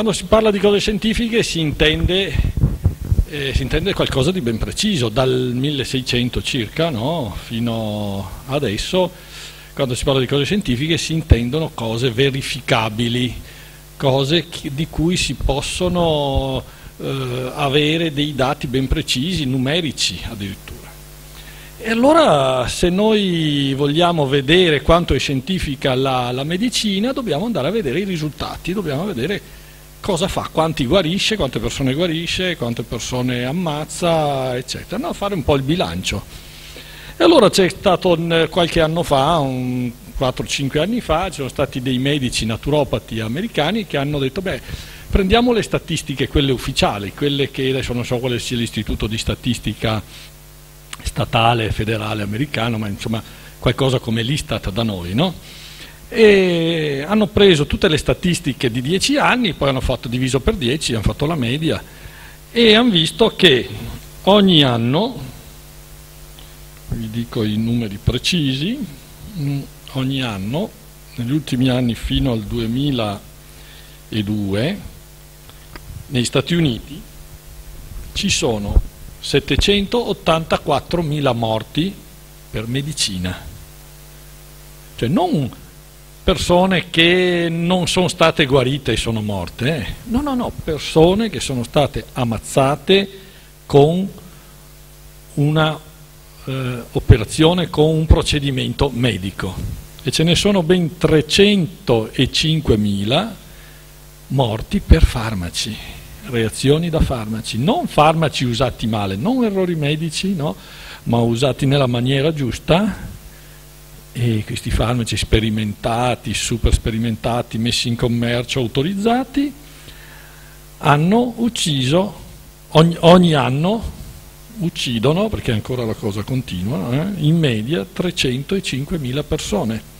Quando si parla di cose scientifiche si intende, eh, si intende qualcosa di ben preciso, dal 1600 circa no? fino adesso, quando si parla di cose scientifiche si intendono cose verificabili, cose di cui si possono eh, avere dei dati ben precisi, numerici addirittura. E allora se noi vogliamo vedere quanto è scientifica la, la, medicina dobbiamo andare a vedere i risultati, dobbiamo vedere cosa fa, quanti guarisce, quante persone guarisce, quante persone ammazza, eccetera, no, fare un po' il bilancio. E allora c'è stato qualche anno fa, 4-5 anni fa, ci sono stati dei medici naturopati americani che hanno detto, beh, prendiamo le statistiche, quelle ufficiali, quelle che adesso non so quale sia l'istituto di statistica statale, federale americano, ma insomma qualcosa come l'Istat da noi, no? E hanno preso tutte le statistiche di 10 anni, poi hanno fatto diviso per 10, hanno fatto la media e hanno visto che ogni anno, vi dico i numeri precisi, ogni anno, negli ultimi anni fino al 2002, negli Stati Uniti ci sono 784.000 morti per medicina, cioè non persone che non sono state guarite e sono morte, eh. no, no, no, persone che sono state ammazzate con una eh, operazione, con un procedimento medico e ce ne sono ben 305.000 morti per farmaci reazioni da farmaci, non farmaci usati male, non errori medici, no, ma usati nella maniera giusta e questi farmaci sperimentati, super sperimentati, messi in commercio, autorizzati, hanno ucciso, ogni, ogni anno uccidono, perché ancora la cosa continua, eh, in media 305.000 persone.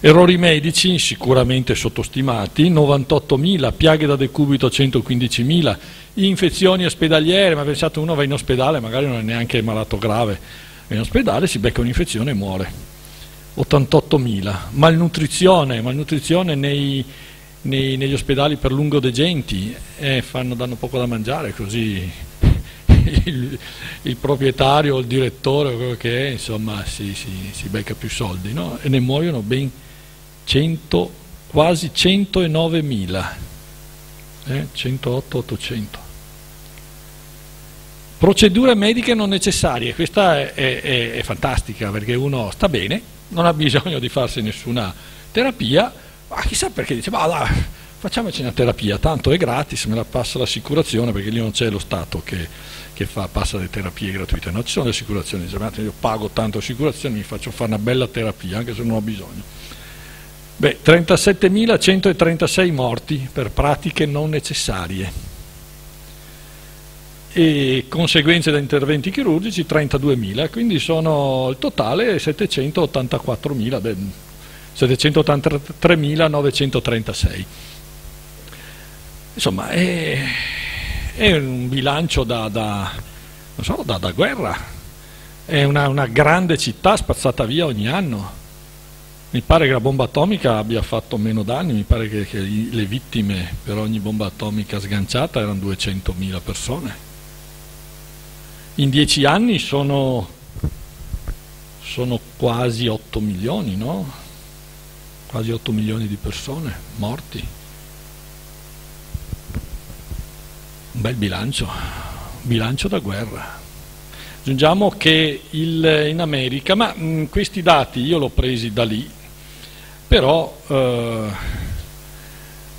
Errori medici sicuramente sottostimati, 98.000, piaghe da decubito 115.000, infezioni ospedaliere, ma pensate uno va in ospedale, magari non è neanche malato grave, va in ospedale, si becca un'infezione e muore. 88.000, malnutrizione, malnutrizione nei, nei, negli ospedali per lungodegenti, eh, fanno, danno poco da mangiare, così il, il, proprietario il direttore o quello che è, insomma, si, si, si becca più soldi, no? e ne muoiono ben 100, quasi 109.000, eh, 108-800. Procedure mediche non necessarie, questa è, è, è, fantastica perché uno sta bene, non ha bisogno di farsi nessuna terapia, ma chissà perché dice, ma dai, facciamoci una terapia, tanto è gratis, me la passa l'assicurazione perché lì non c'è lo Stato che, che fa, passa le terapie gratuite, no, ci sono le assicurazioni, io pago tanto assicurazioni, mi faccio fare una bella terapia anche se non ho bisogno. Beh, 37.136 morti per pratiche non necessarie e conseguenze da interventi chirurgici 32.000, quindi sono il totale 783.936. Insomma, è, è, un bilancio da, da, so, da, da guerra, è una, una grande città spazzata via ogni anno mi pare che la bomba atomica abbia fatto meno danni, mi pare che, che le vittime per ogni bomba atomica sganciata erano 200.000 persone. In dieci anni sono, sono quasi 8 milioni, no? Quasi 8 milioni di persone morti. Un bel bilancio, bilancio da guerra. Aggiungiamo che il, in America, ma mh, questi dati io l'ho presi da lì, però eh,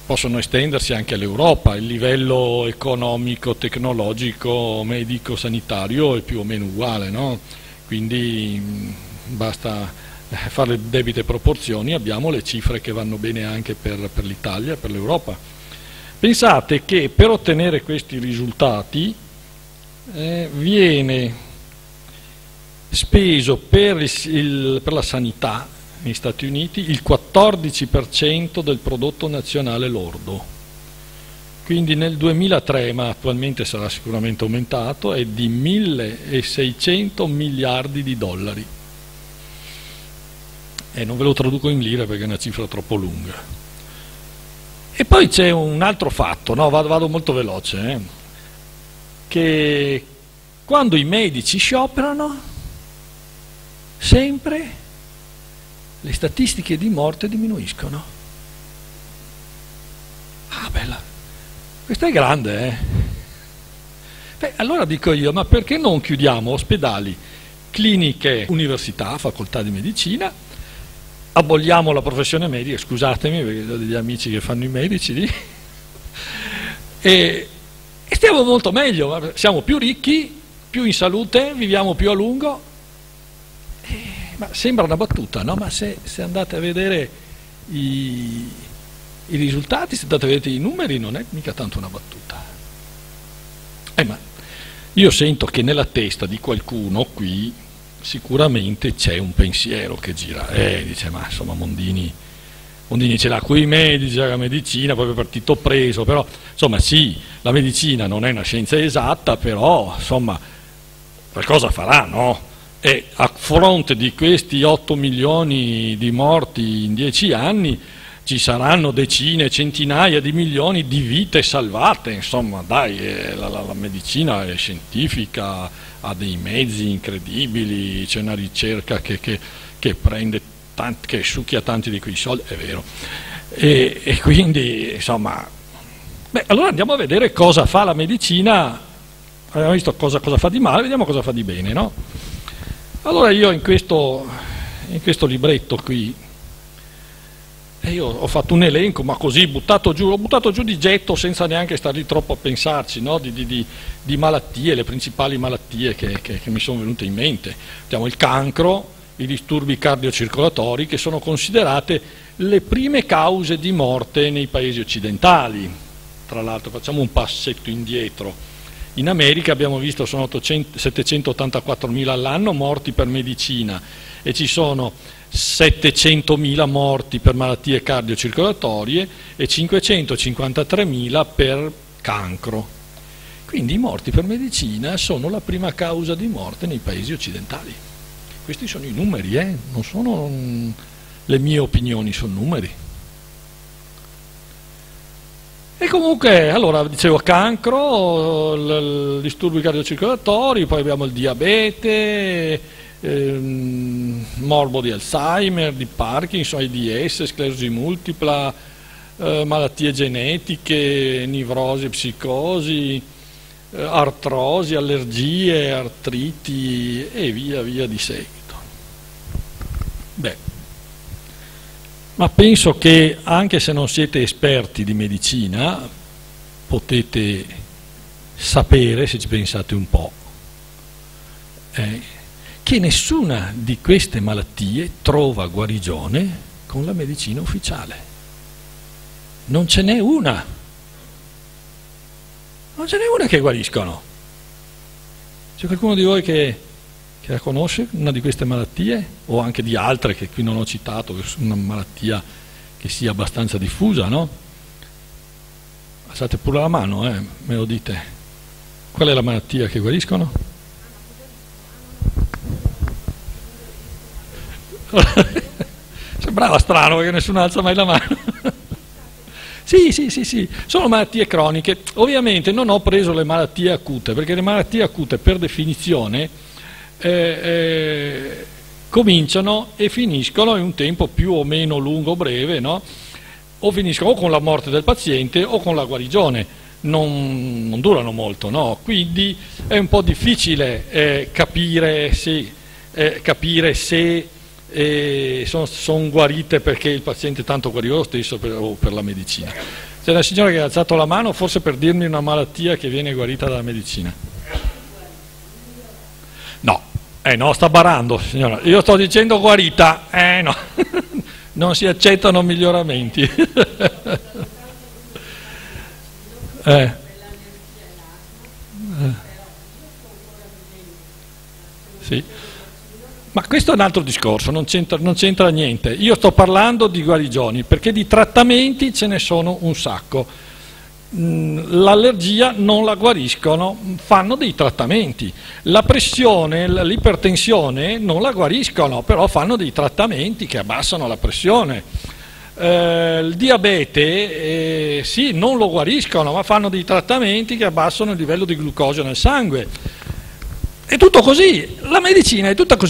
possono estendersi anche all'Europa, il livello economico, tecnologico, medico, sanitario è più o meno uguale, no? quindi mh, basta eh, fare le debite proporzioni, abbiamo le cifre che vanno bene anche per, per l'Italia e per l'Europa. Pensate che per ottenere questi risultati eh, viene speso per, il, per la sanità negli Stati Uniti il 14% del prodotto nazionale lordo. Quindi nel 2003, ma attualmente sarà sicuramente aumentato, è di 1600 miliardi di dollari. E non ve lo traduco in lire perché è una cifra troppo lunga. E poi c'è un altro fatto, no? vado, vado, molto veloce, eh? che quando i medici scioperano, sempre le statistiche di morte diminuiscono. Ah, bella, questa è grande, eh? Beh, allora dico io, ma perché non chiudiamo ospedali, cliniche, università, facoltà di medicina aboliamo la professione medica, scusatemi perché ho degli amici che fanno i medici lì, e, e stiamo molto meglio, siamo più ricchi, più in salute, viviamo più a lungo, ma sembra una battuta, no? ma se, se andate a vedere i, i, risultati, se andate a vedere i numeri, non è mica tanto una battuta. Eh, ma io sento che nella testa di qualcuno qui sicuramente c'è un pensiero che gira, eh, dice ma insomma Mondini, Mondini ce l'ha qui i medici, la medicina, proprio partito preso, però insomma sì, la medicina non è una scienza esatta, però insomma qualcosa farà, no? E a fronte di questi 8 milioni di morti in 10 anni ci saranno decine, centinaia di milioni di vite salvate, insomma dai, eh, la, la, la medicina è scientifica, ha dei mezzi incredibili, c'è una ricerca che, che, che prende tanti, che succhia tanti di quei soldi, è vero. E, e quindi, insomma, beh, allora andiamo a vedere cosa fa la medicina, abbiamo visto cosa, cosa fa di male, vediamo cosa fa di bene, no? Allora io in questo, in questo libretto qui, e io ho fatto un elenco, ma così buttato giù, l'ho buttato giù di getto senza neanche stare lì troppo a pensarci, no? di, di, di, malattie, le principali malattie che, che, che mi sono venute in mente. Abbiamo il cancro, i disturbi cardiocircolatori, che sono considerate le prime cause di morte nei paesi occidentali. Tra l'altro facciamo un passetto indietro. In America abbiamo visto sono 784 mila all'anno morti per medicina e ci sono 700.000 morti per malattie cardiocircolatorie e 553.000 per cancro. Quindi i morti per medicina sono la prima causa di morte nei paesi occidentali. Questi sono i numeri, eh? non sono mm, le mie opinioni, sono numeri. E comunque, allora, dicevo cancro, l- l- disturbi cardiocircolatori, poi abbiamo il diabete, ehm, morbo di Alzheimer, di Parkinson, AIDS, sclerosi multipla, eh, malattie genetiche, nivrosi, psicosi, eh, artrosi, allergie, artriti e via via di seguito. Beh, ma penso che anche se non siete esperti di medicina potete sapere, se ci pensate un po', eh, che nessuna di queste malattie trova guarigione con la medicina ufficiale. Non ce n'è una. Non ce n'è una che guariscono. C'è qualcuno di voi che, che la conosce, una di queste malattie, o anche di altre che qui non ho citato, una malattia che sia abbastanza diffusa, no? Alzate pure la mano, eh, me lo dite. Qual è la malattia che guariscono? Sembrava strano perché nessuno alza mai la mano. sì, sì, sì, sì, sono malattie croniche. Ovviamente non ho preso le malattie acute, perché le malattie acute per definizione eh, eh, cominciano e finiscono in un tempo più o meno lungo o breve, no? o finiscono o con la morte del paziente o con la guarigione. Non, non durano molto, no? quindi è un po' difficile eh, capire, sì, eh, capire se e sono, sono, guarite perché il paziente tanto guariva lo stesso per, o per la medicina. C'è una signora che ha alzato la mano forse per dirmi una malattia che viene guarita dalla medicina. No, eh no, sta barando signora. Io sto dicendo guarita, eh no, non si accettano miglioramenti. eh. eh. Sì. Ma questo è un altro discorso, non c'entra, non c'entra, niente. Io sto parlando di guarigioni, perché di trattamenti ce ne sono un sacco. Mm, l'allergia non la guariscono, fanno dei trattamenti. La pressione, l'ipertensione non la guariscono, però fanno dei trattamenti che abbassano la pressione. eh, il diabete eh, sì, non lo guariscono, ma fanno dei trattamenti che abbassano il livello di glucosio nel sangue. È tutto così, la medicina è tutta così.